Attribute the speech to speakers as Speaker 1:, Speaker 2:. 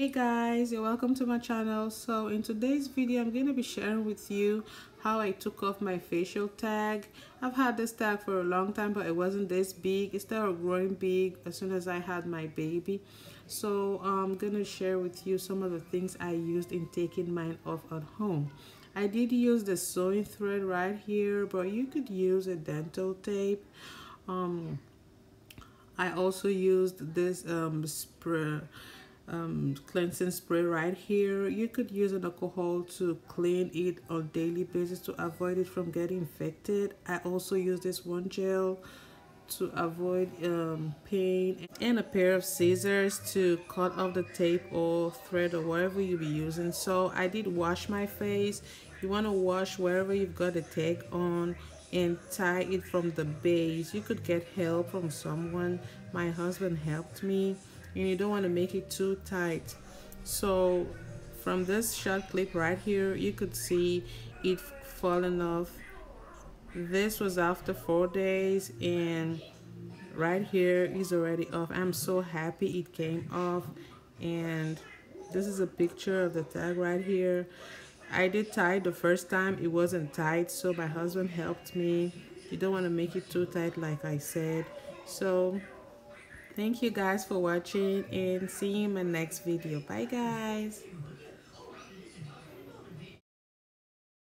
Speaker 1: Hey guys, you're welcome to my channel. So in today's video, I'm going to be sharing with you how I took off my facial tag. I've had this tag for a long time, but it wasn't this big. It started growing big as soon as I had my baby. So I'm to share with you some of the things I used in taking mine off at home. I did use the sewing thread right here, but you could use a dental tape. Um, I also used this um, spray um, cleansing spray right here. You could use an alcohol to clean it on daily basis to avoid it from getting infected. I also use this one gel to avoid um, pain and a pair of scissors to cut off the tape or thread or whatever you be using. So I did wash my face. You want to wash wherever you've got the tag on and tie it from the base. You could get help from someone. My husband helped me and you don't want to make it too tight. So from this short clip right here you could see it falling off this was after four days and right here is already off. I'm so happy it came off and this is a picture of the tag right here. I did tie the first time it wasn't tight so my husband helped me. You don't want to make it too tight like i said. So thank you guys for watching and see you in my next video. Bye guys